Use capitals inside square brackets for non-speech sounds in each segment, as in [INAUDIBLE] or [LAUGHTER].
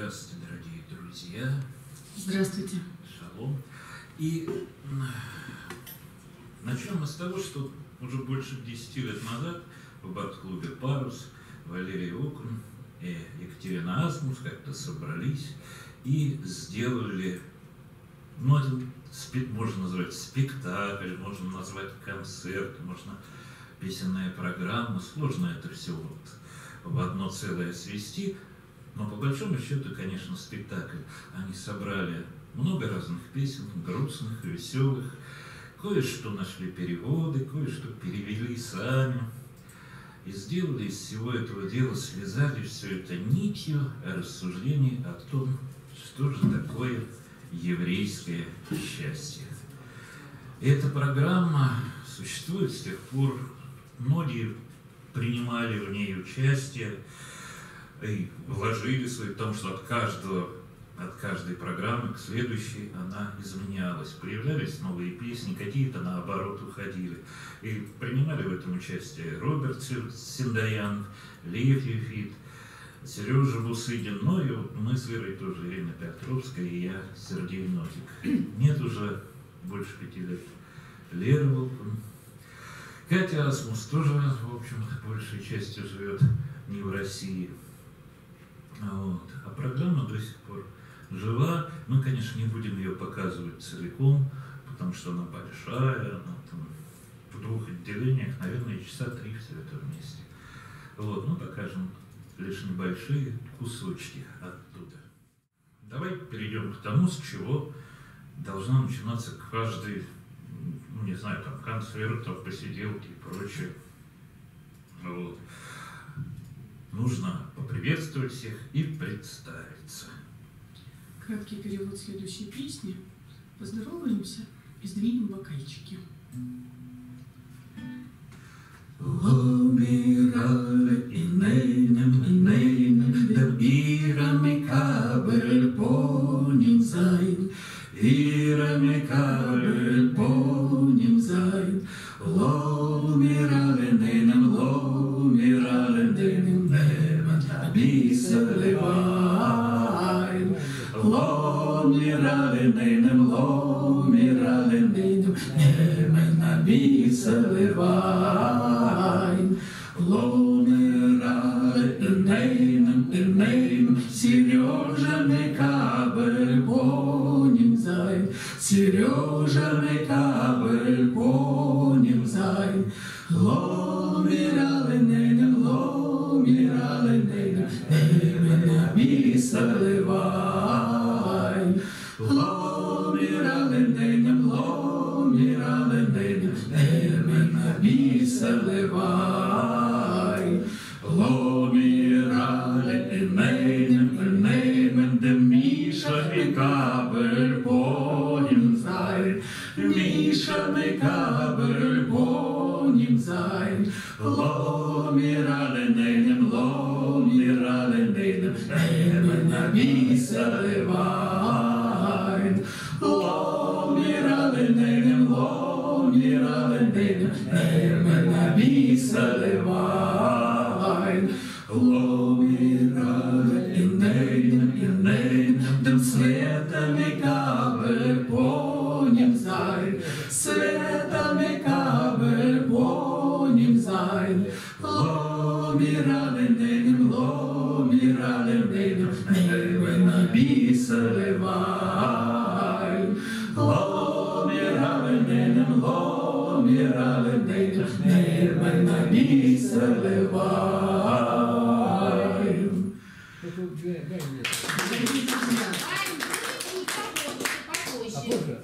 Здравствуйте, дорогие друзья. Здравствуйте. Шалом. И начнем мы с того, что уже больше 10 лет назад в бат-клубе «Парус» Валерий Окун и Екатерина Асмус как-то собрались и сделали, ну, это можно назвать спектакль, можно назвать концерт, можно песенная программа. Сложно это все вот в одно целое свести – но по большому счету, конечно, спектакль. Они собрали много разных песен, грустных, веселых. Кое-что нашли переводы, кое-что перевели сами. И сделали из всего этого дела, связали все это нитью рассуждений о том, что же такое еврейское счастье. Эта программа существует с тех пор, многие принимали в ней участие, и вложили свои, потому что от каждого от каждой программы к следующей она изменялась. Появлялись новые песни, какие-то наоборот уходили. И принимали в этом участие Роберт Синдаян, Лев Ефит, Сережа Бусыдин, ну и вот мы с Верой тоже, Ирина Петровская и я, Сергей Нотик. Нет уже больше пяти лет. Лера Волкун. Катя Асмус тоже, в общем, большей частью живет не в России. Вот. А программа до сих пор жива. Мы, конечно, не будем ее показывать целиком, потому что она большая, она там в двух отделениях, наверное, часа три все это вместе. Вот, ну, покажем лишь небольшие кусочки оттуда. Давай перейдем к тому, с чего должна начинаться каждый, ну, не знаю, там, концерт, посиделки и прочее. Вот нужно поприветствовать всех и представиться. Краткий перевод следующей песни. Поздороваемся и сдвинем бокальчики.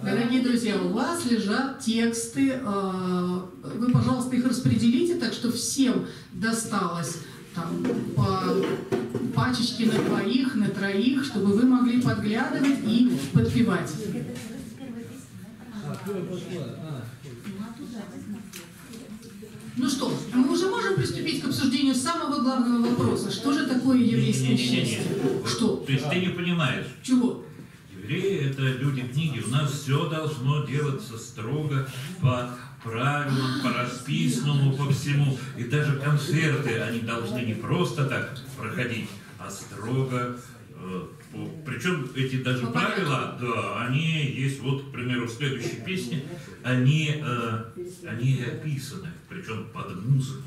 Дорогие друзья, у вас лежат тексты. э, Вы, пожалуйста, их распределите, так что всем досталось там, по пачечке на двоих, на троих, чтобы вы могли подглядывать и подпевать. Ну что, мы уже можем приступить к обсуждению самого главного вопроса. Что же такое еврейское счастье? Что? То есть ты не понимаешь. Чего? Евреи – это люди книги. У нас все должно делаться строго по правилам, по расписанному, по всему. И даже концерты, они должны не просто так проходить, а строго э, Причем эти даже По правила, да, они есть, вот, к примеру, в следующей песне, они, э, они описаны, причем под музыку.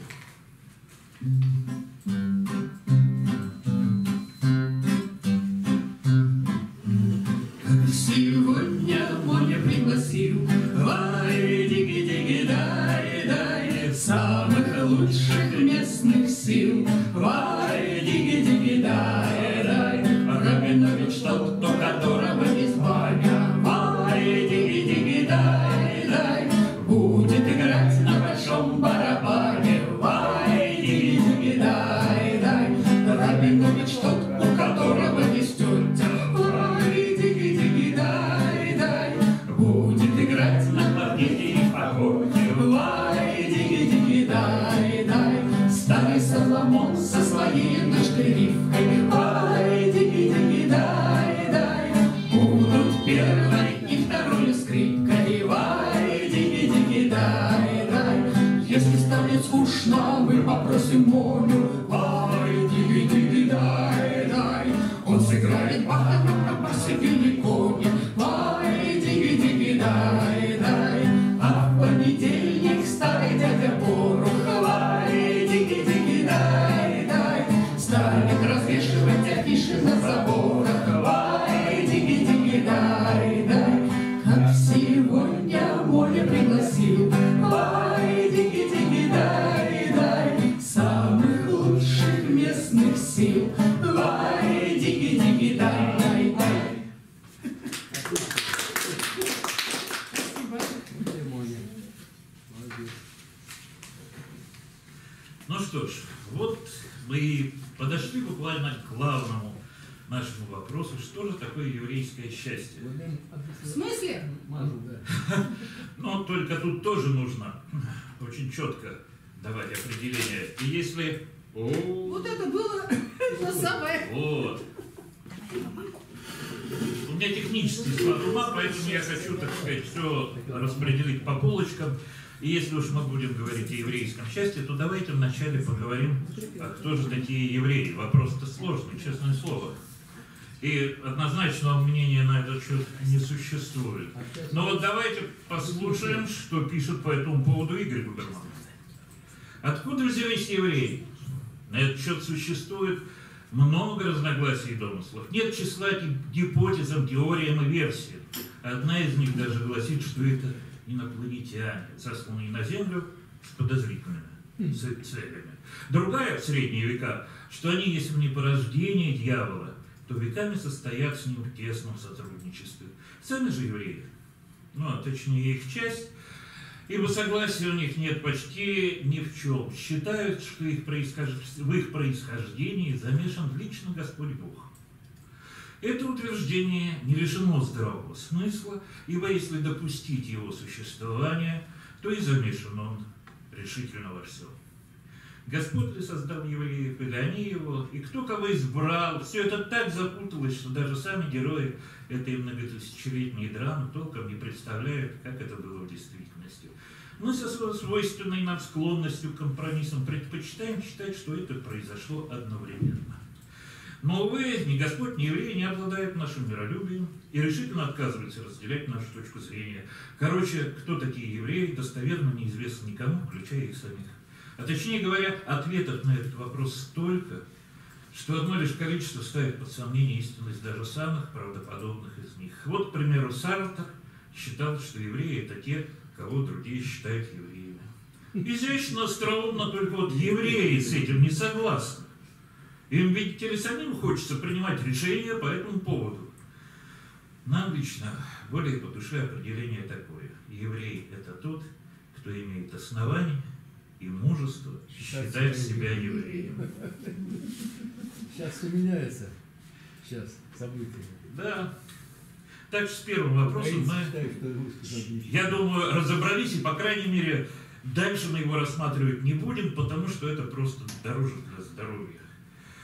В смысле? [LAUGHS] Но только тут тоже нужно очень четко давать определение. И если... О, Вот это было [LAUGHS] то самое. вот. У меня технический склад ума, поэтому я хочу, так сказать, все распределить по полочкам. И если уж мы будем говорить о еврейском счастье, то давайте вначале поговорим, а кто же такие евреи. Вопрос-то сложный, честное слово. И однозначного мнения на этот счет не существует. Но вот давайте послушаем, что пишет по этому поводу Игорь Губерман. Откуда взялись евреи? На этот счет существует много разногласий и домыслов. Нет числа гипотезам, теориям и версиям. Одна из них даже гласит, что это инопланетяне, сосланные на Землю с подозрительными ц- целями. Другая в средние века, что они, если не порождение дьявола, то веками состоят с ним в тесном сотрудничестве. Сами же евреи, ну, а точнее их часть, ибо согласия у них нет почти ни в чем. Считают, что их происхож... в их происхождении замешан лично Господь Бог. Это утверждение не лишено здравого смысла, ибо если допустить его существование, то и замешан он решительно во всем. Господь ли создал евреев, или они его, и кто кого избрал, все это так запуталось, что даже сами герои этой многотысячелетней драмы толком не представляют, как это было в действительности. Мы со свойственной нам склонностью к компромиссам предпочитаем считать, что это произошло одновременно. Но, увы, ни Господь, ни евреи не обладают нашим миролюбием и решительно отказываются разделять нашу точку зрения. Короче, кто такие евреи, достоверно неизвестно никому, включая их самих. А точнее говоря, ответов на этот вопрос столько, что одно лишь количество ставит под сомнение истинность даже самых правдоподобных из них. Вот, к примеру, Сартер считал, что евреи – это те, кого другие считают евреями. Изящно, остроумно, только вот евреи с этим не согласны. Им, видите ли, самим хочется принимать решения по этому поводу. Нам лично более по душе определение такое. Еврей – это тот, кто имеет основание и мужество считать себя евреем. Сейчас все меняется. Сейчас события. Да. Так что с первым вопросом мы, я думаю, разобрались, и, по крайней мере, дальше мы его рассматривать не будем, потому что это просто дороже для здоровья.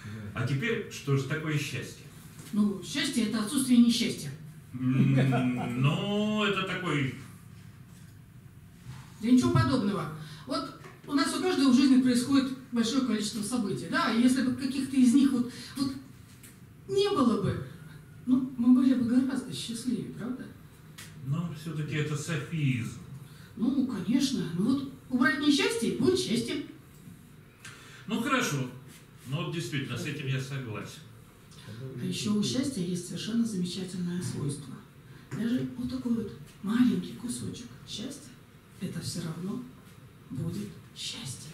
Да. А теперь, что же такое счастье? Ну, счастье – это отсутствие несчастья. Ну, это такой... Да ничего подобного. Вот у нас у каждого в жизни происходит большое количество событий, да, и если бы каких-то из них вот, вот не было бы, ну, гораздо счастливее, правда? Но все-таки это софизм. Ну, конечно. Ну вот убрать несчастье, будет счастье. Ну хорошо. Ну вот действительно, с этим я согласен. А еще у счастья есть совершенно замечательное свойство. Даже вот такой вот маленький кусочек счастья, это все равно будет щастя.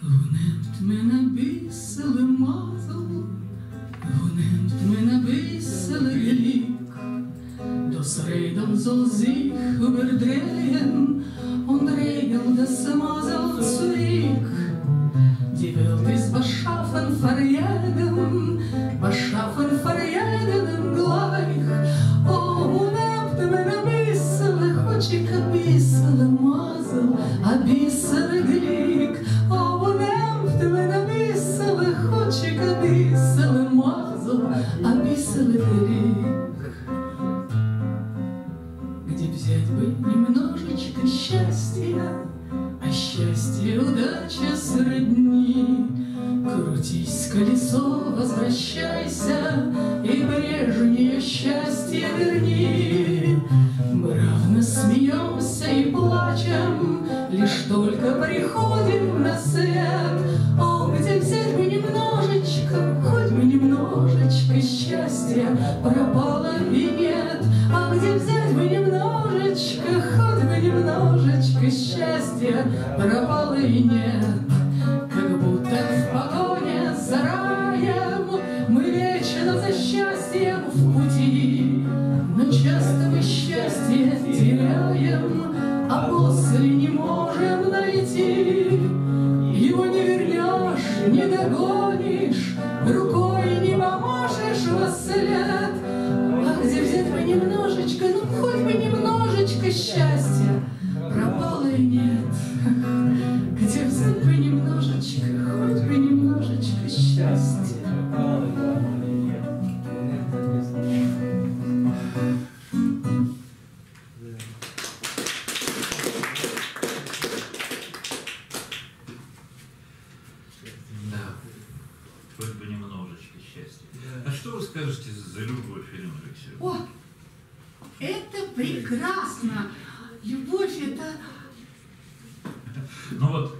Гонет мене бісили мазало, гонет мене бісили лік, до срейдом зозіх обердреєм, он рейдом де се. Ну вот,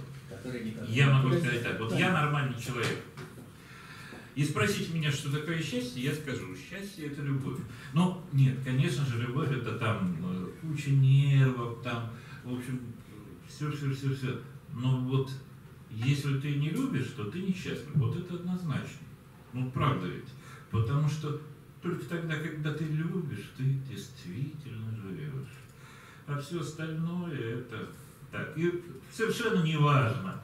я могу сказать так, вот я нормальный человек. И спросите меня, что такое счастье, я скажу, счастье это любовь. Ну, нет, конечно же, любовь это там э, куча нервов, там, в общем, все, все, все, все. Но вот если ты не любишь, то ты несчастлив. Вот это однозначно. Ну, правда ведь. Потому что только тогда, когда ты любишь, ты действительно живешь. А все остальное это так. И совершенно не важно,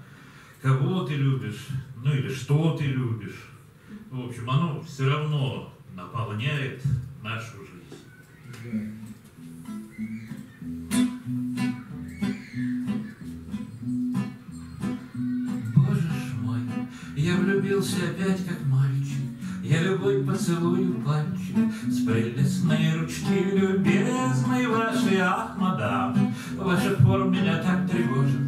кого ты любишь, ну или что ты любишь. В общем, оно все равно наполняет нашу жизнь. Боже мой, я влюбился опять как мальчик, Я любой поцелую пальчик С прелестной ручки любезной вашей, ах, мадам, Ваша форма меня так тревожит,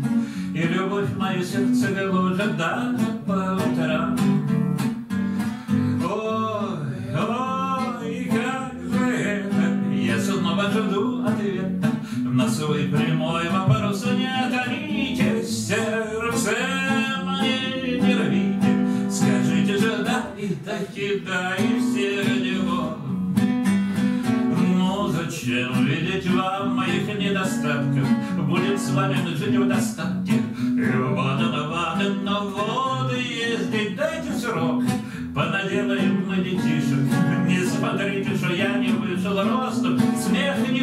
И любовь мое сердце гложет даже по утрам. С вами жить в достатке. Вода на воды, на воды ездить, дайте срок. Понаделаем мы детишек. Не смотрите, что я не вышел ростом, смех не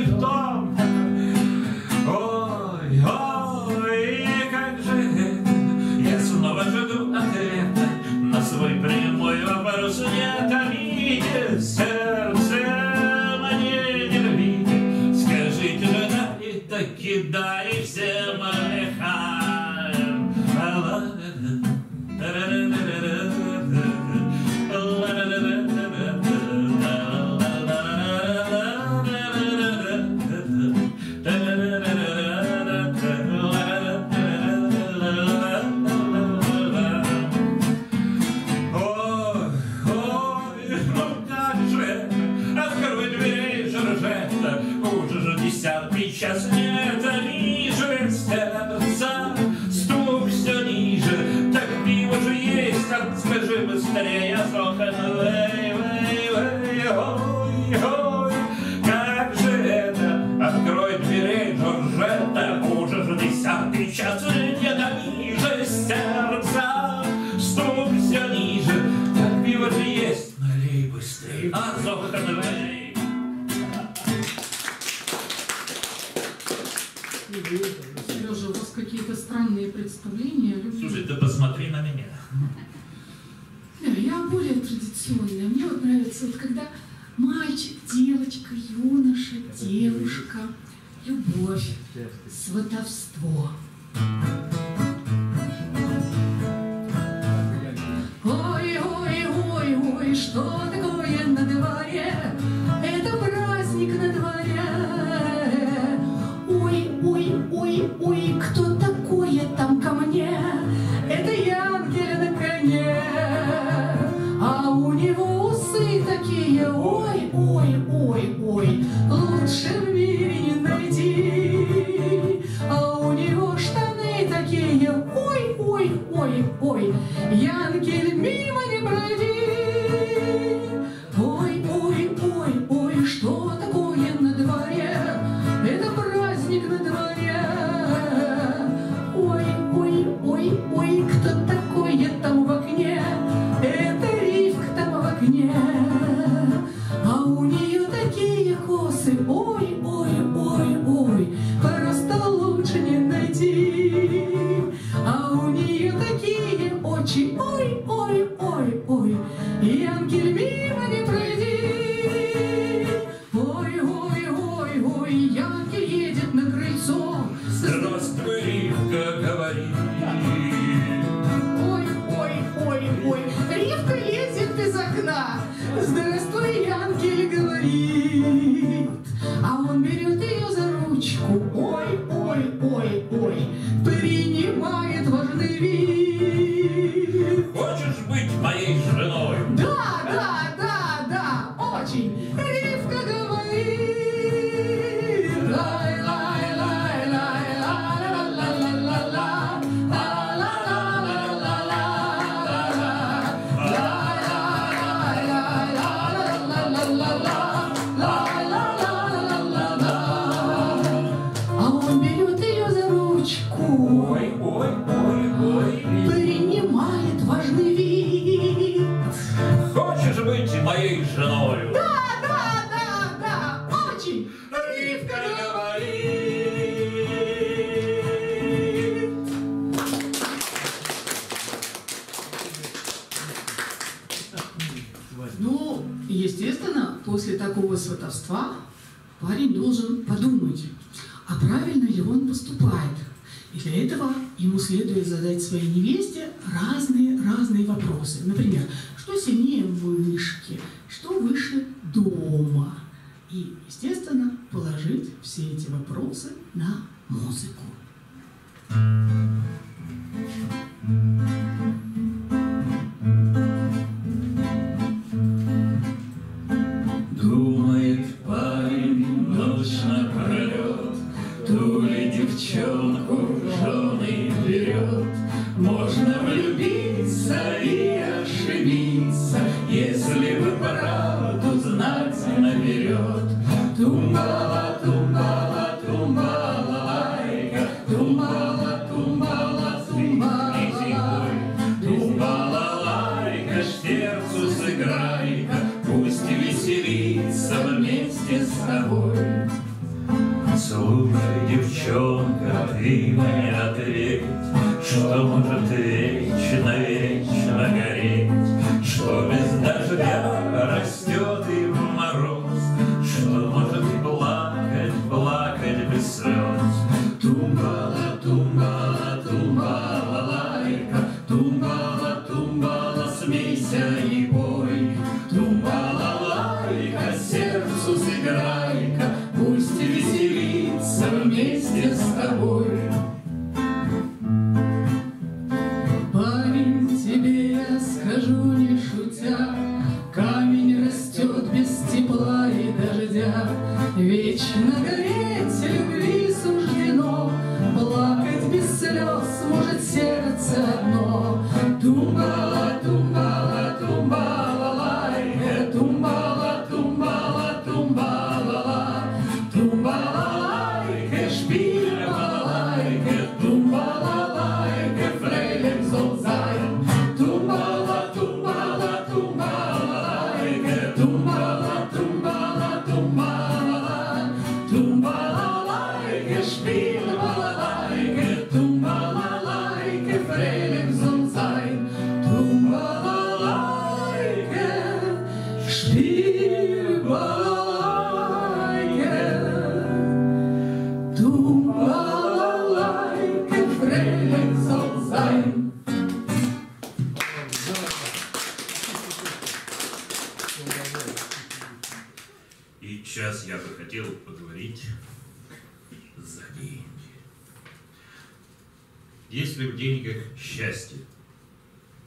Есть ли в деньгах счастье?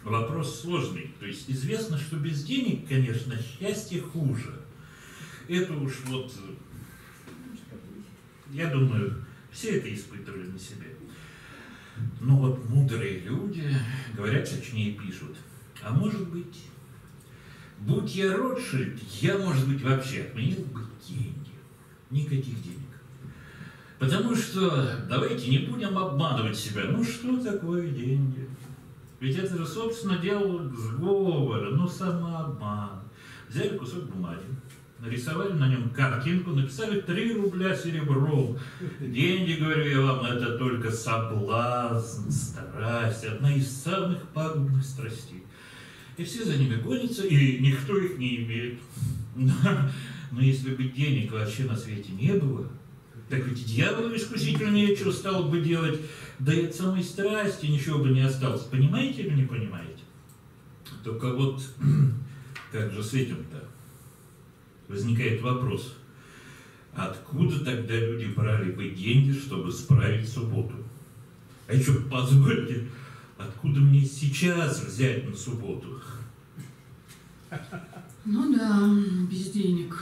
Вопрос сложный. То есть известно, что без денег, конечно, счастье хуже. Это уж вот, я думаю, все это испытывали на себе. Но вот мудрые люди говорят, точнее пишут, а может быть, будь я Ротшильд, я, может быть, вообще отменил бы деньги. Никаких денег. Потому что давайте не будем обманывать себя. Ну что такое деньги? Ведь это же, собственно, дело сговора, ну самообман. Взяли кусок бумаги, нарисовали на нем картинку, написали 3 рубля серебром. Деньги, говорю я вам, это только соблазн, страсть, одна из самых пагубных страстей. И все за ними гонятся, и никто их не имеет. [LAUGHS] Но если бы денег вообще на свете не было, так ведь дьяволу искусителю нечего стало бы делать, да и от самой страсти ничего бы не осталось. Понимаете или не понимаете? Только вот [CLEARS THROAT] как же с этим-то? Возникает вопрос. Откуда тогда люди брали бы деньги, чтобы справить субботу? А еще позвольте, откуда мне сейчас взять на субботу? Ну да, без денег.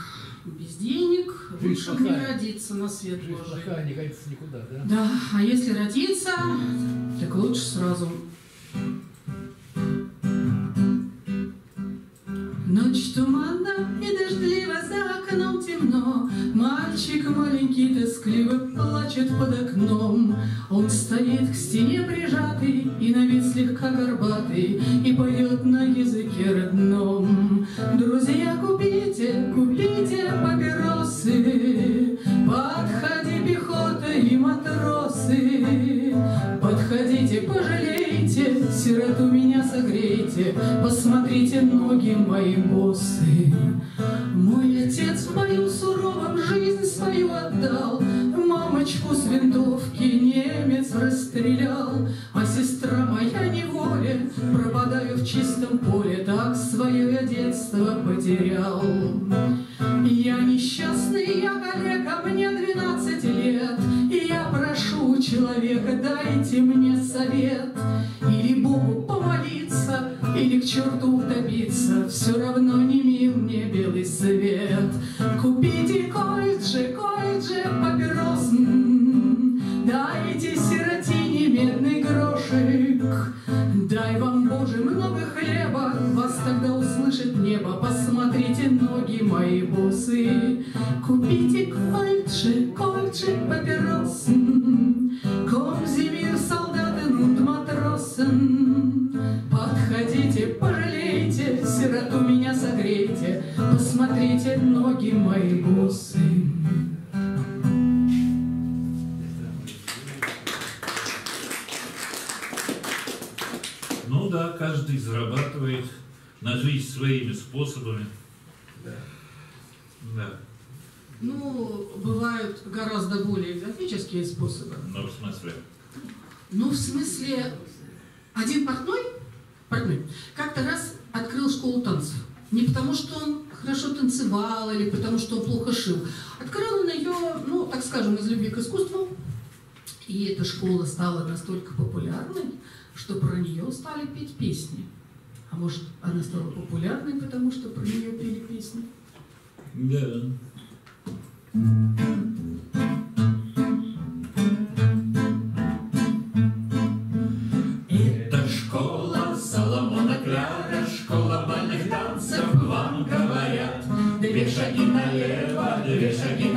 Без денег Жизнь лучше не родиться на свет Жизнь Божий. плохая, не годится никуда, да? Да, а если родиться, так лучше сразу. Ночь туманна и дождливо за окном темно. Мальчик маленький тоскливо плачет под окном. Он стоит к стене прижатый и на вид слегка горбатый И поет на языке родном. Друзья, купите, купите папиросы, Подходи, пехота и матросы, Подходите, пожалейте, сироту меня согрейте, Посмотрите, ноги мои босы. Мой отец в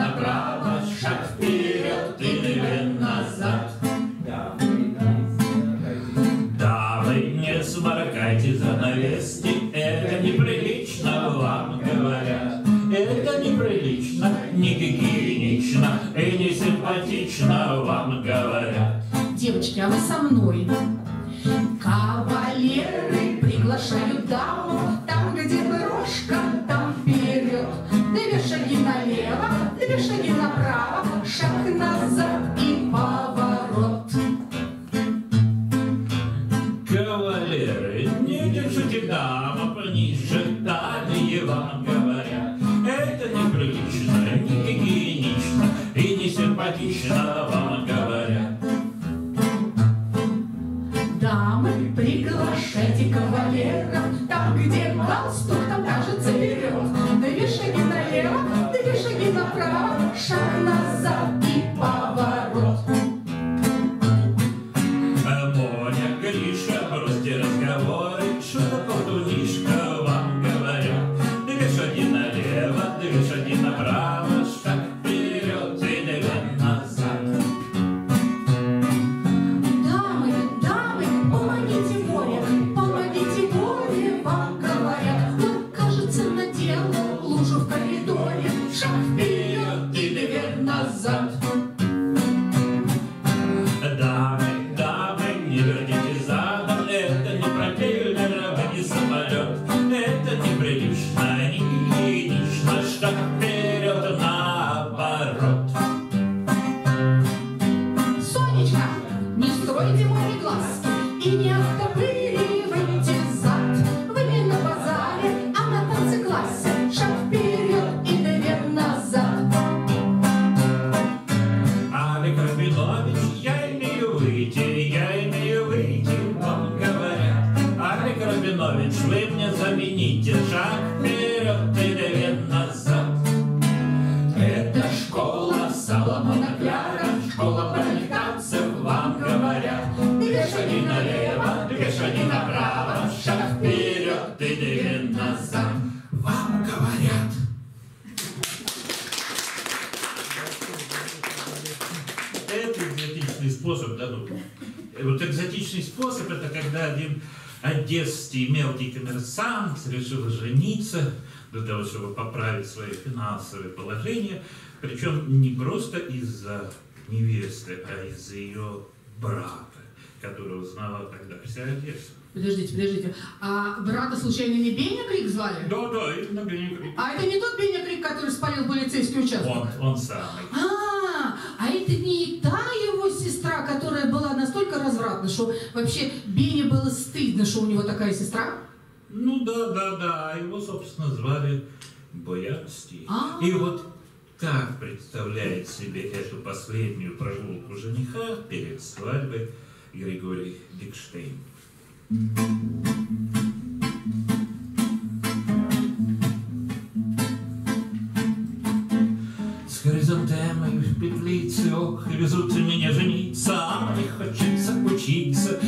направо, шаг вперед и две назад. Дамы, не сморкайте занавески, это неприлично, вам говорят. Это неприлично, не гигиенично и не симпатично, вам говорят. Девочки, а вы со мной? Рабинович, вы мне замените шаг мелкий коммерсант решил жениться для того, чтобы поправить свое финансовое положение, причем не просто из-за невесты, а из-за ее брата, которого знала тогда вся Одесса. Подождите, подождите. А брата случайно не Беня Крик звали? Да, да, именно Бенни Крик. А это не тот Беня Крик, который спалил полицейский участок? Он, он самый. А, а это не та его сестра, которая была настолько развратна, что вообще Бене было стыдно, что у него такая сестра? Ну да, да, да. Его, собственно, звали Боярский. А. И вот как представляет себе эту последнюю прогулку жениха перед свадьбой Григорий Дикштейн. С хризантемой в петлице, ох, везут меня жениться, а мне хочется учиться.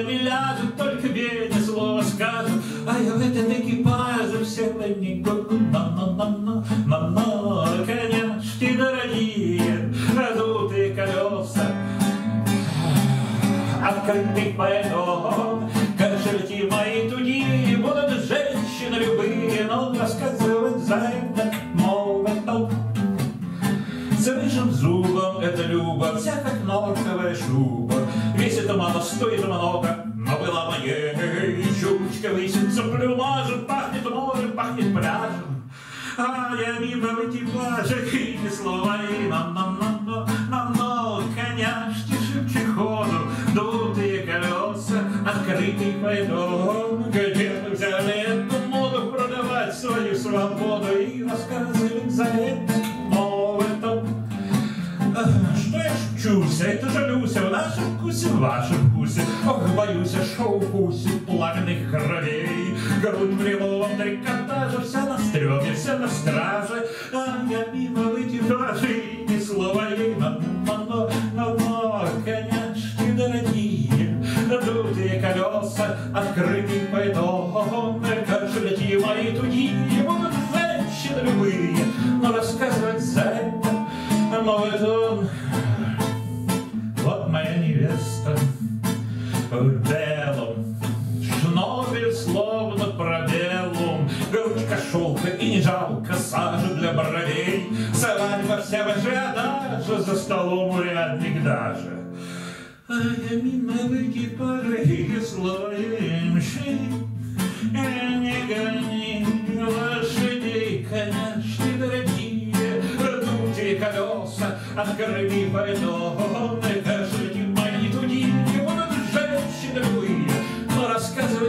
Костями ляжет, только бедный слово скажет, а я в этом экипаже все на него. Но-но-но-но, но-но, конячки дорогие, надутые колеса, открытых поэтов, кошельки мои тугие, будут женщины любые, но рассказывать за много толк. Слышим зубом, это любо, вся как норковая шуба. Весит мало, стоит много, висится плюмажем, пахнет морем, пахнет пляжем. А я мимо в экипажах и ни слова, и на-на-на-на, на-на, коняшки шибче ходу, дутые колеса, открытый пойдем. Где мы взяли эту моду продавать свою свободу и рассказывать за это новый топ. А, Что я шучусь, это же вкусе, в вашем вкусе. Ох, боюсь, шоу вкусит пламенных кровей. Грудь в лиловом трикотаже, вся на стреме, вся на страже. А я мимо в эти флажи, ни слова ей, но, но, но, но, конячки дорогие, дутые колеса, открытый пойдом, кошельки мои тугие, будут женщины любые, но рассказывать за это но в белом. Шнобель словно пробелум, грудь шелка и не жалко сажи для бровей. Свадьба вся в ажиотаже, за столом урядник даже. А я мимо экипаже и слоем Не гони лошадей, коняшки дорогие, Ртути колеса, открыли пойдоны,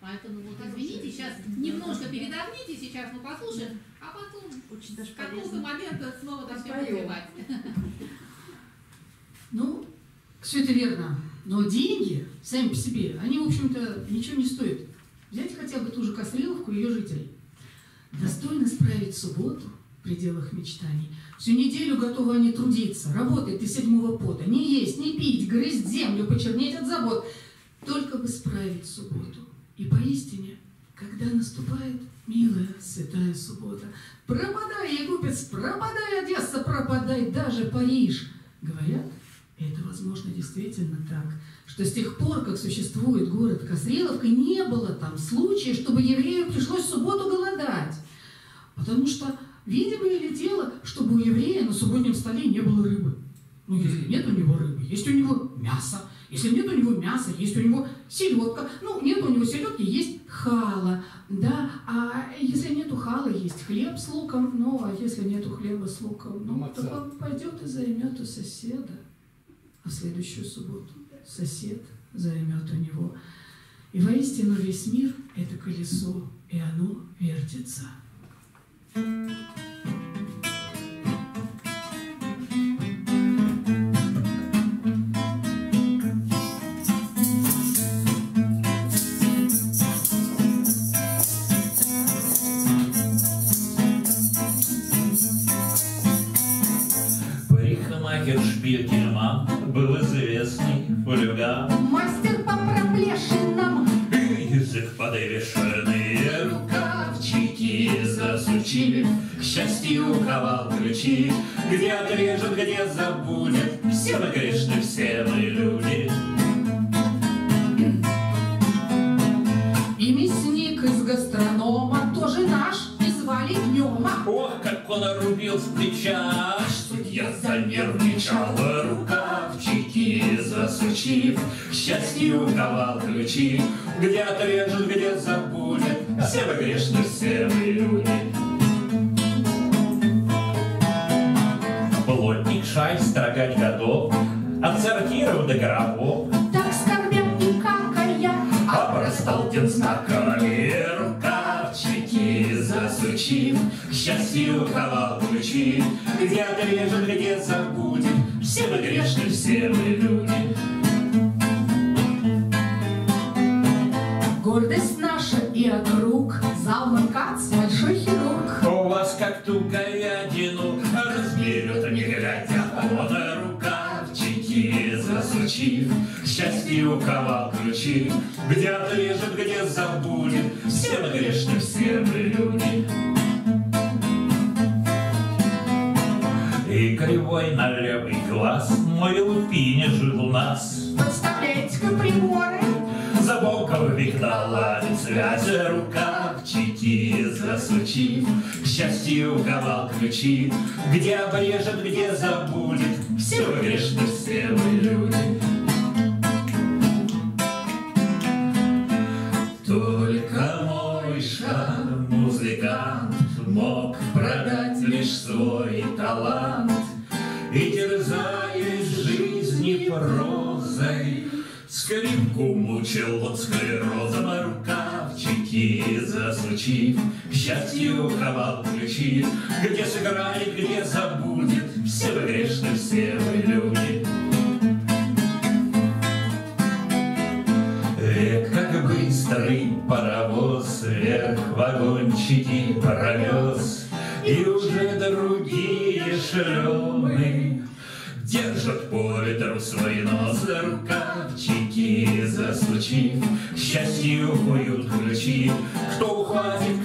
Поэтому вот извините, сейчас немножко передохните, сейчас мы послушаем, а потом Очень даже с какого-то момента снова начнем развивать. Ну, все это верно. Но деньги сами по себе, они, в общем-то, ничего не стоят. Взять хотя бы ту же Костреловку и ее жителей. Достойно справить субботу в пределах мечтаний. Всю неделю готовы они трудиться, работать до седьмого пота, не есть, не пить, грызть землю, почернеть от забот. Только бы справить субботу. И поистине, когда наступает милая святая суббота, пропадай, Егупец, пропадай, Одесса, пропадай, даже Париж. Говорят, это, возможно, действительно так, что с тех пор, как существует город Козреловка, не было там случая, чтобы еврею пришлось в субботу голодать. Потому что, видимое ли дело, чтобы у еврея на субботнем столе не было рыбы? Ну, если нет у него рыбы, есть у него мясо. Если нет у него мяса, есть у него селедка. Ну, нет у него селедки, есть хала. Да, а если нету хала, есть хлеб с луком. Ну, а если нету хлеба с луком, ну, Маца. так он пойдет и займет у соседа. А в следующую субботу сосед займет у него. И воистину весь мир – это колесо, и оно вертится. Парикмахер ключи, где отрежет, где забудет, все мы грешны, все мы люди. Плотник шай строгать готов, от сортиров до гробов, Так скорбят и какая, Обрастал знаками рукавчики засучив, счастью ковал ключи, где отрежет, где забудет. Все мы грешны, все мы люди. Гордость наша и округ, Залман Кац, большой хирург. У вас как ту говядину разберет, не глядя, он рукавчики засучив, К счастью ковал ключи, где отрежет, где забудет. Все мы грешны, все мы люди. И кривой на левый глаз мой лупине жил у нас. Подставляете-ка приборы, наладит связь, рукавчики засучив, К счастью ковал ключи, где обрежет, где забудет. Все вы грешны, все вы люди. Только мой шар музыкант мог продать лишь свой талант И терзаясь жизни прозой Скрипку мучил он склерозом, а рукавчики засучив К счастью ковал ключи, где сыграет, где забудет Все вы грешны, все вы люди. Век как быстрый паровоз Вверх вагончики провез И уже другие шлемы Держат по ветру свой нос. Засучив К счастью куют ключи Кто ухватит,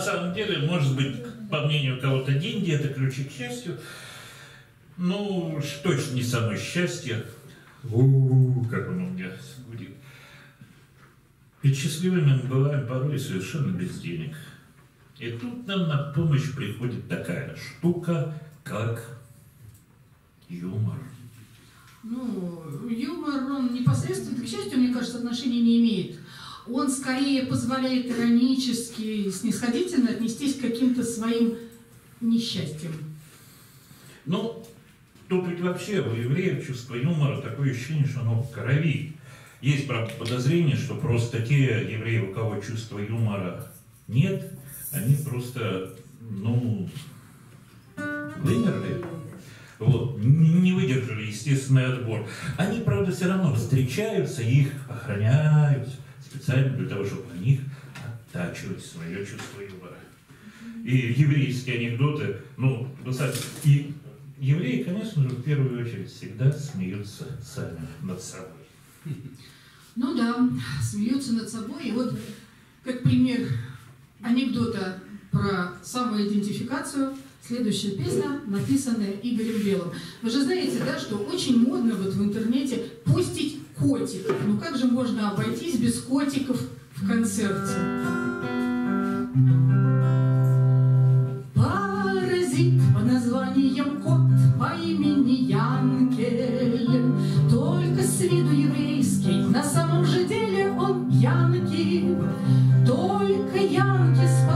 на самом деле, может быть, по мнению кого-то, деньги – это ключи к счастью. Ну, уж точно не само счастье. У-у-у, как оно у меня гудит. Ведь счастливыми мы бываем порой совершенно без денег. И тут нам на помощь приходит такая штука, как юмор. Ну, юмор, он непосредственно, к счастью, мне кажется, отношения не имеет. Он скорее позволяет иронически, снисходительно отнестись к каким-то своим несчастьям. Ну, тут ведь вообще у евреев чувство юмора такое ощущение, что оно в крови. Есть, правда, подозрение, что просто те евреи, у кого чувства юмора нет, они просто, ну, вымерли. Вот, не выдержали естественный отбор. Они, правда, все равно встречаются, их охраняют специально для того, чтобы на них оттачивать свое чувство юмора. И еврейские анекдоты, ну, и евреи, конечно же, в первую очередь всегда смеются сами над собой. Ну да, смеются над собой. И вот, как пример анекдота про самоидентификацию, следующая песня, написанная Игорем Белым. Вы же знаете, да, что очень модно вот в интернете постить котиков. Ну как же можно обойтись без котиков в концерте? Паразит по названием кот по имени Янкель. Только с виду еврейский, на самом же деле он янки. Только янки способен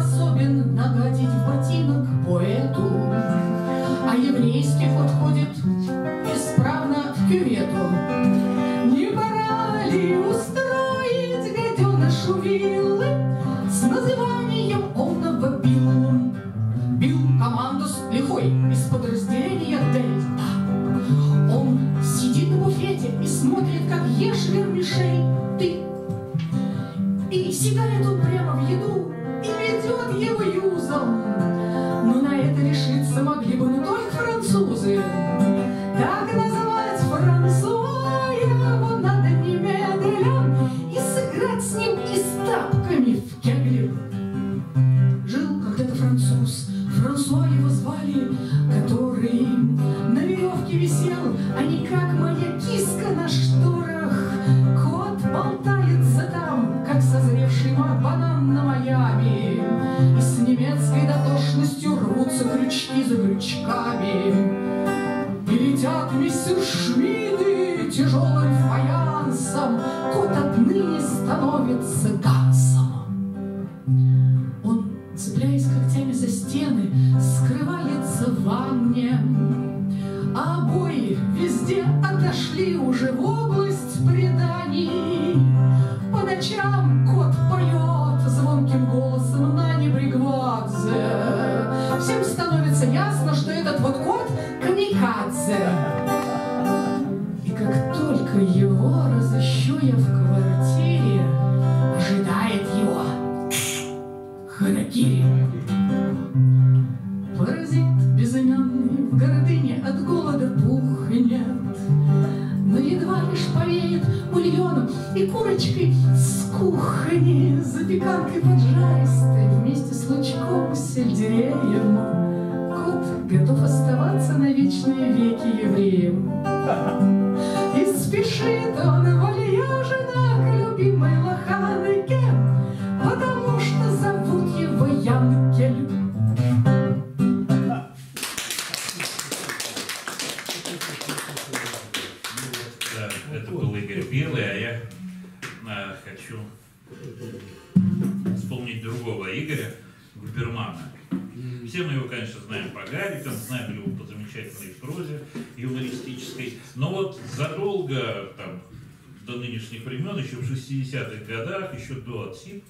нынешних времен, еще в 60-х годах, еще до отсидки,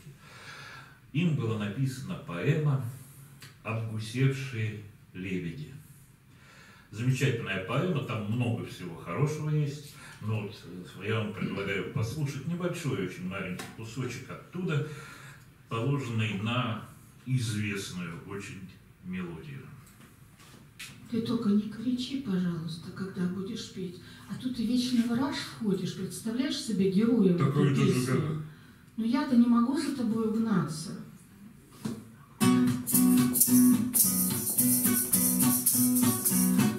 им была написана поэма «Обгусевшие лебеди». Замечательная поэма, там много всего хорошего есть. Но вот э, я вам предлагаю послушать небольшой, очень маленький кусочек оттуда, положенный на известную очень мелодию. Ты только не кричи, пожалуйста, когда будешь петь. А тут ты вечно в раж входишь, представляешь себе героя в Такой этой тоже песне? как. Но я-то не могу за тобой угнаться.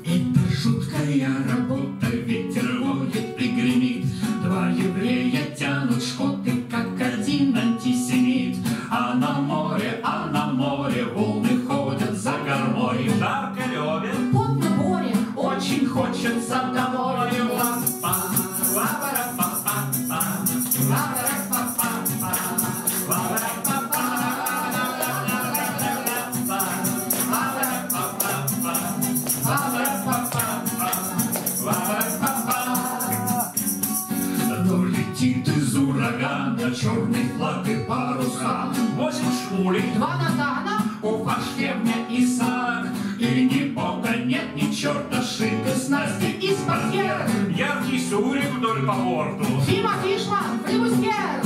Это жуткая работа, шмули, два Натана, у форштевня Исаак, и ни бога нет, ни черта шиты снасти из портьер, Яркий сурик вдоль по борту, Фима Фишман, флибустьер.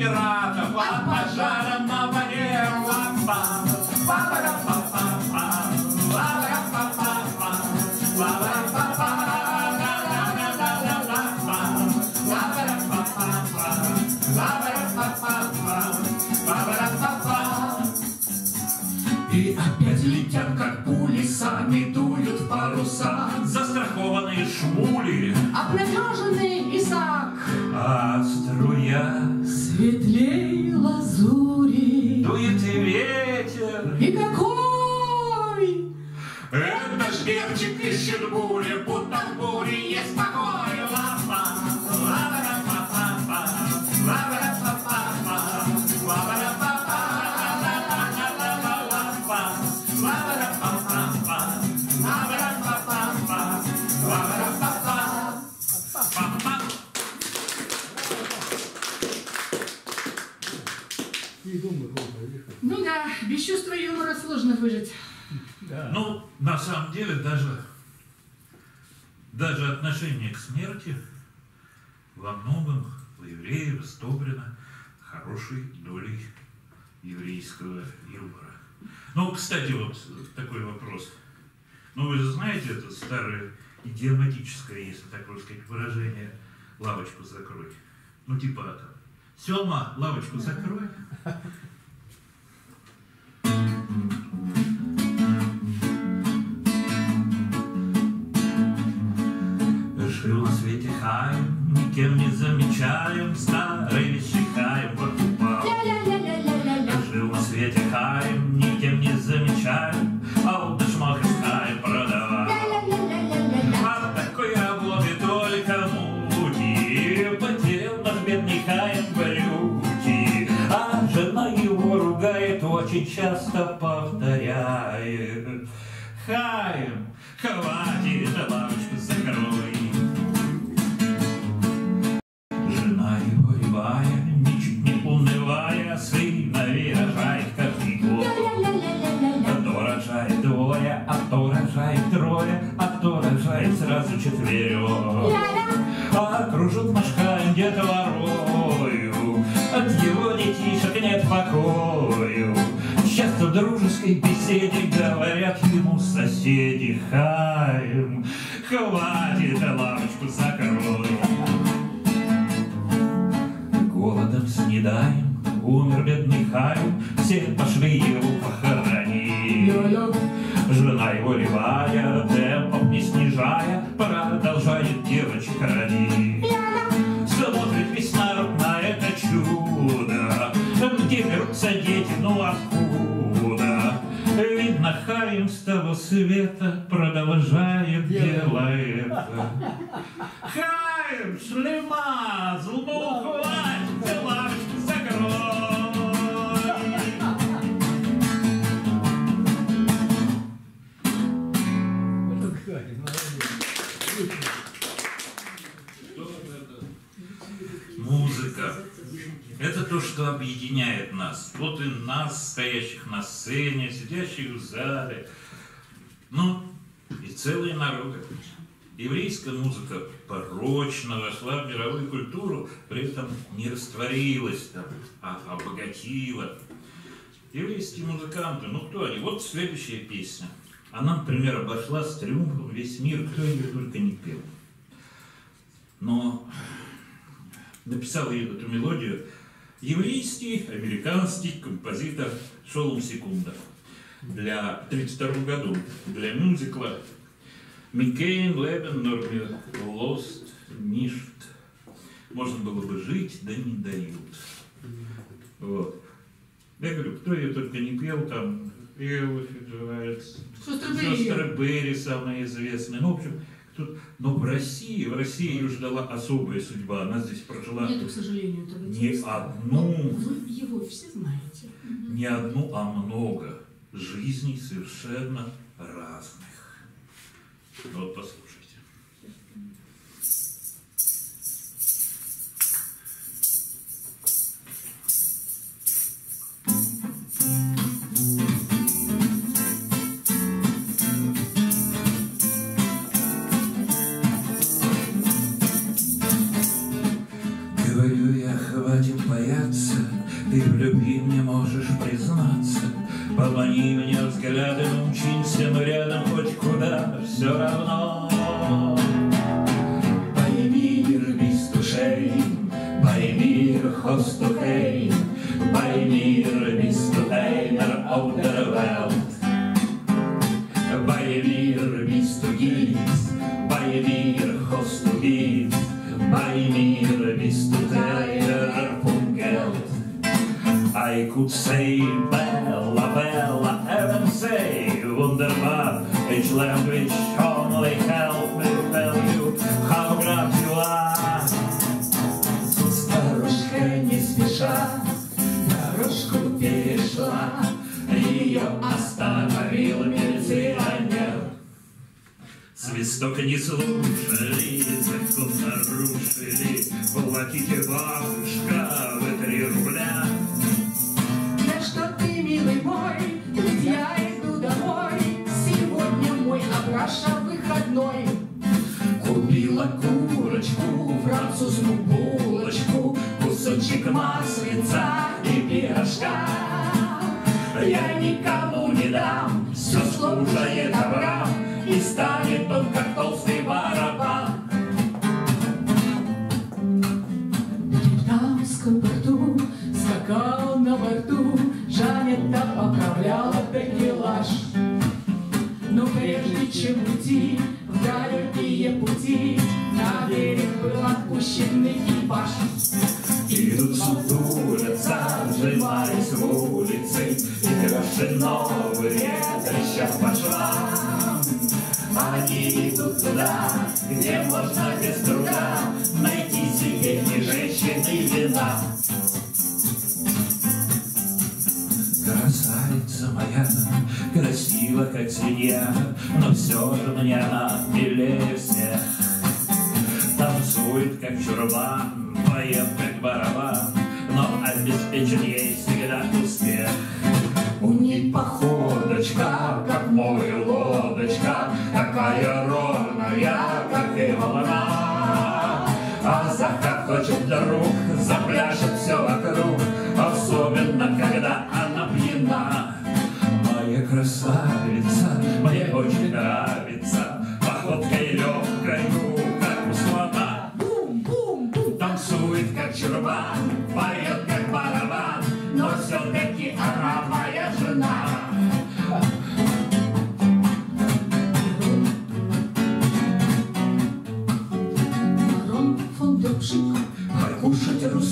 Пиратов от пожара на воде. Ла-па, ла-ра-па-па-па, ла-ра-па-па, ла-ла-ла-ла-ла-ла-па, ла-ра-па-па-па, ла-ра-па-па-па, ла-ра-па-па. И опять летят, как пули, сами дуют паруса. Застрахованные шмули, Обнадеженный Исаак, а струя дует и ветер. И какой Это ж Берчик ищет бури, даже отношение к смерти во многом у евреев стобрено хорошей долей еврейского юмора. Ну, кстати, вот такой вопрос. Ну, вы же знаете это старое идиоматическое, если так можно сказать, выражение «лавочку закрой». Ну, типа там «Сема, лавочку закрой». Жил [LAUGHS] Хаим, никем не замечаем, старые вещи Хаим покупал. Жил на свете Хаим, никем не замечаем, а у Дашмах из Хаим продавал. От такой работы только муки, потерял наш бедный Хаим брюки, а жена его ругает, очень часто Хаим, шлема, хватит, лавочку закрой. Музыка. Это то, что объединяет нас. Вот и нас, стоящих на сцене, сидящих в зале. Ну, и целые народы. Еврейская музыка порочно вошла в мировую культуру, при этом не растворилась а обогатила. Еврейские музыканты, ну кто они? Вот следующая песня. Она, например, обошла с триумфом весь мир, кто ее только не пел. Но написал ей эту мелодию еврейский, американский композитор Шолом Секунда для 1932 году для мюзикла Микейн Лебен Нормер Лост Ништ. Можно было бы жить, да не дают. Вот. Я говорю, кто ее только не пел, там, Фиджеральд, Сестры Берри. Самые известные. Ну, в общем, тут... Но в России, в России ее ждала особая судьба. Она здесь прожила Нету, к сожалению, этого не одну, Вы его все знаете. не одну, а много жизней совершенно разных. Вот послушайте. Свисток не слушали, закон нарушили, платите, бабушка, вы три рубля. Да что ты, милый мой, ведь я иду домой. Сегодня мой Абраша выходной. Купила курочку, французскую булочку, кусочек маслица и пирожка. Я никому не дам, все служает он, как толстый барабан. В Дамском порту скакал на борту, Жанета поправляла такелаж. Но прежде чем уйти в далекие пути, На берег был отпущен экипаж. Идут сутулятся, сжимаясь в улице, И краши новые трещат по Они идут туда, где можно без труда Найти себе ни женщин, ни вина. Красавица моя, красива, как свинья, Но все же мне она милее всех. Танцует, как чурбан, поет, как барабан, Но обеспечен ей всегда успех.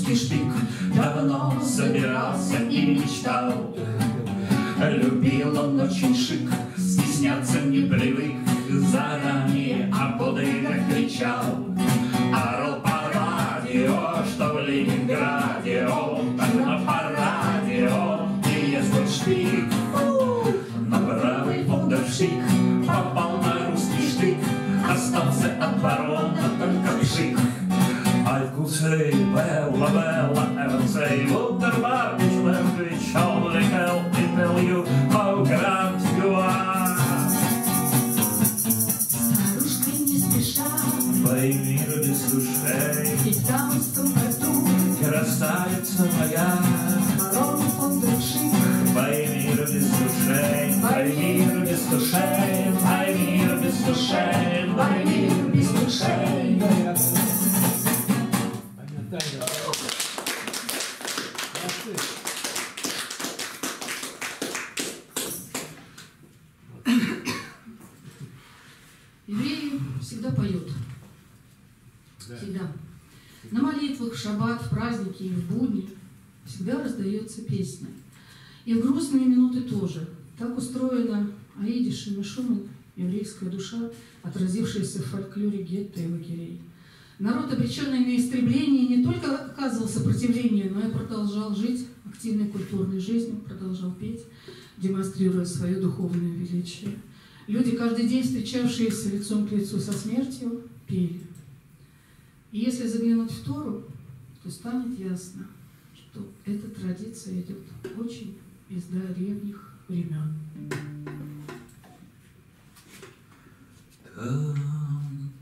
Русский штык. Давно собирался и мечтал. Любил он очень шик Стесняться не привык. Заранее о подвигах кричал. Орал по радио, что в Ленинграде Он так на параде. Он и ездил штык. На правый фондершик Попал на русский штык. Остался от барона только пшик I could say Bella, Bella, heaven say Wunderbar, which language only help me tell you how grand you are. Не спеша Пойми, без душей, И в Дамском порту красавица моя. Барон фон Дерпшик Пойми, без душей, пойми, без душей, Молодці. Евреи всегда поют. Да. Всегда. На молитвах, в шаббат, в праздники и в будни всегда раздается песня. И в грустные минуты тоже. Так устроена Аидиш и Мишумен, еврейская душа, отразившаяся в фольклоре гетто и лагерей. Народ, обреченный на истребление, не только оказывал сопротивление, но и продолжал жить активной культурной жизнью, продолжал петь, демонстрируя свое духовное величие. Люди, каждый день встречавшиеся лицом к лицу со смертью, пели. И если заглянуть в Тору, то станет ясно, что эта традиция идет очень из древних времен. Там,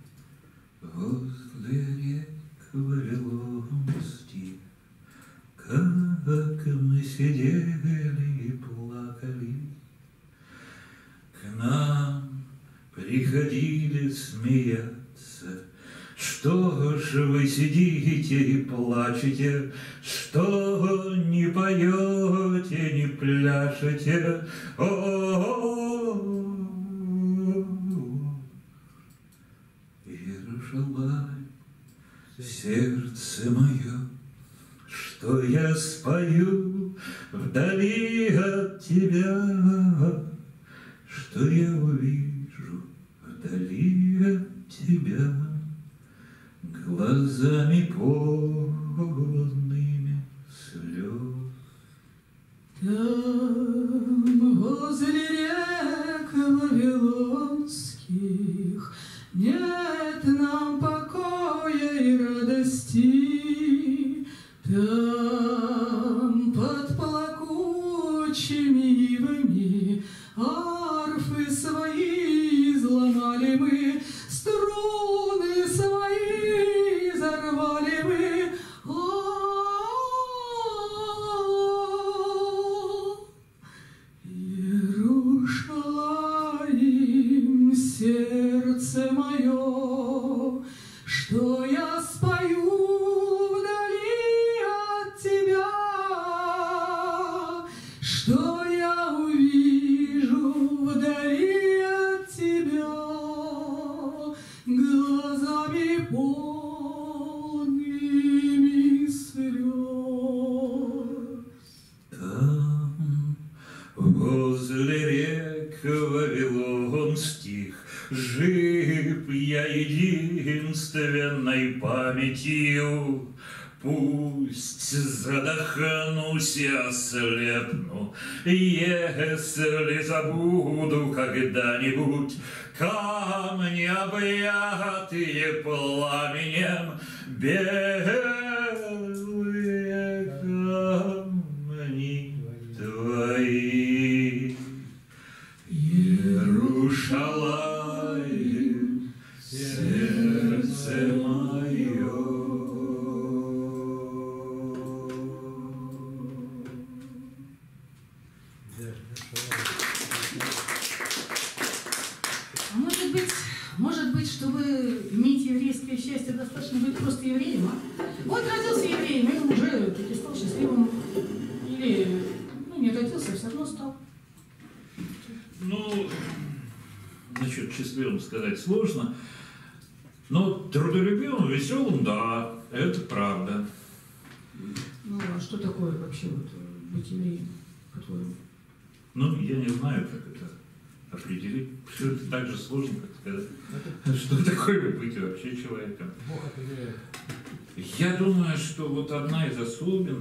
возле Вавилонских, Как мы сидели и плакали, К нам приходили смеяться, что ж вы сидите и плачете, Что не поете, не пляшете? О-о-о! Сердце мое, Что я спою вдали от тебя, Что я head. [LAUGHS]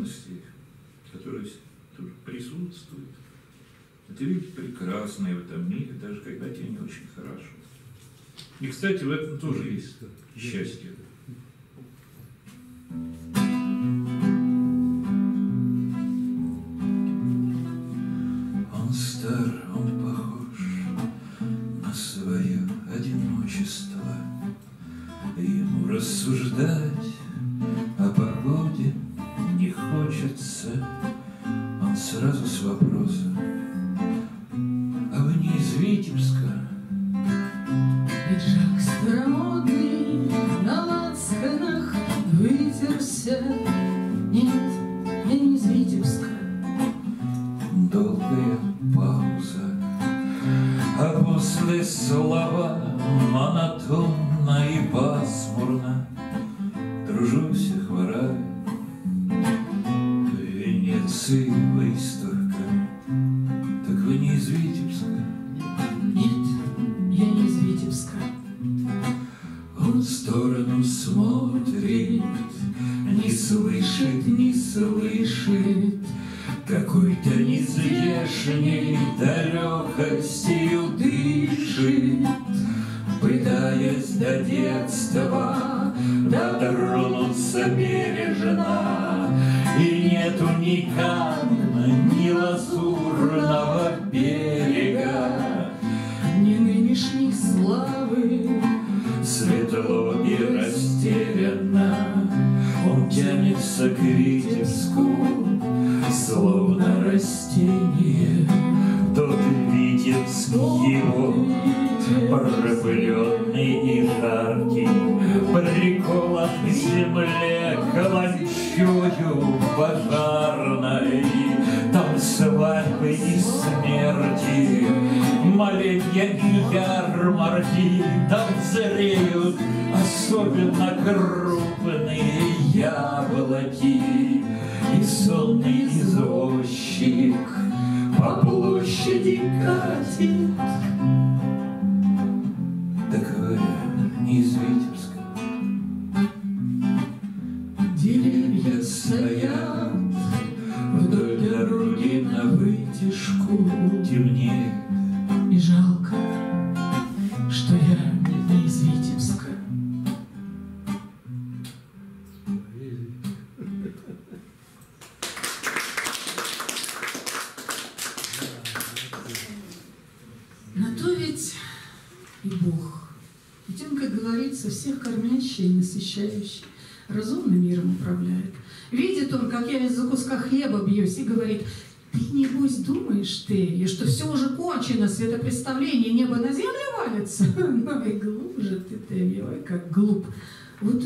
особенностей, которая тут присутствует, это видеть прекрасное в этом мире, даже когда тебе не очень хорошо. И, кстати, в этом тоже есть счастье. Он из Витебска. Нет, я не из Витебска. Он в сторону смотрит, не слышит, не слышит. Какой-то нездешней далекостью дышит, Пытаясь до детства дотронуться бережно, И нету никак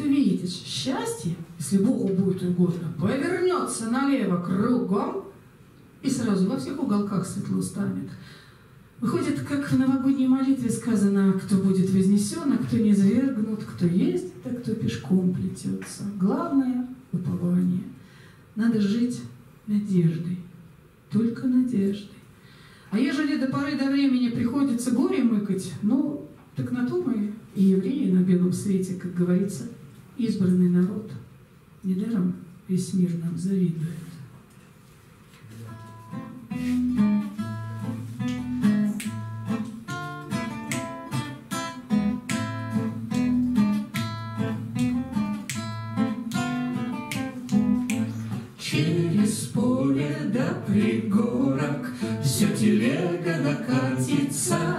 видишь, счастье, если Богу будет угодно, повернется налево кругом и сразу во всех уголках светло станет. Выходит, как в новогодней молитве сказано, кто будет вознесен, а кто не свергнут, кто ездит, а кто пешком плетется. Главное — упование. Надо жить надеждой, только надеждой. А ежели до поры до времени приходится горе мыкать, ну, так на то мы и евреи на белом свете, как говорится — избранный народ. Недаром весь мир нам завидует. Через поле до пригорок все телега накатится.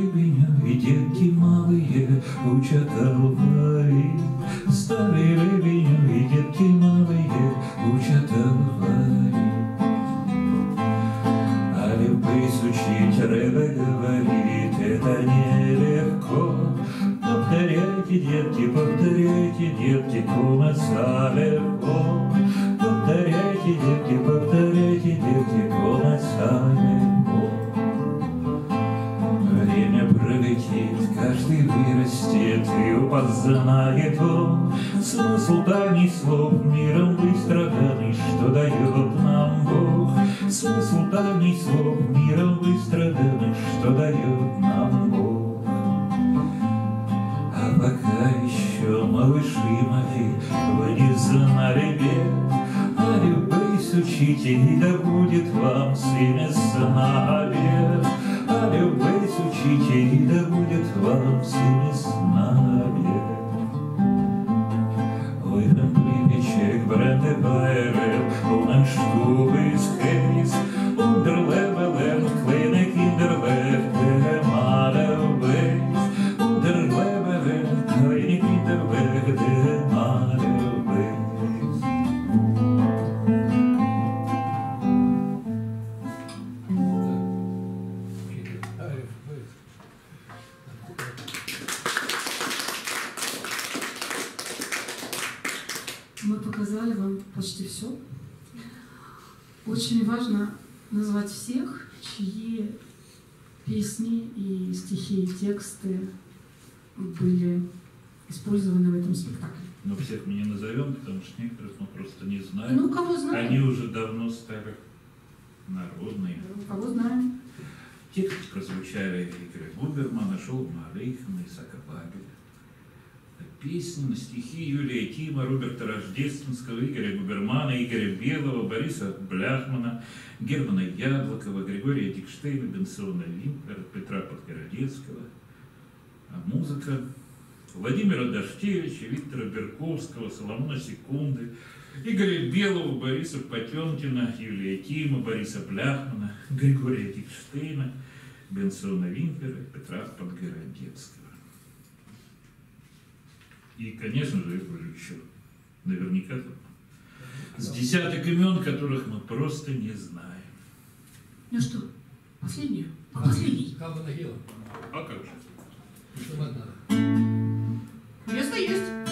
гребеня, и детки малые учат орла старые народные. Кого знаем? Те, кто прозвучали Игоря Губермана, Шолма Рейхана, Исака Бабеля. Песни на стихи Юлия Тима, Роберта Рождественского, Игоря Губермана, Игоря Белого, Бориса Бляхмана, Германа Яблокова, Григория Дикштейна, Бенсона Винтера, Петра Подгородецкого. А музыка Владимира Дашкевича, Виктора Берковского, Соломона Секунды, Игоря Белого, Бориса Потемкина, Юлия Тима, Бориса Бляхмана, [LAUGHS] Григория Дикштейна, Бенсона Винкера, Петра Подгородецкого. И, конечно же, я еще, наверняка там с десяток имен, которых мы просто не знаем. Ну что, последнюю? А последний? Кого нагела? А как же? Место есть.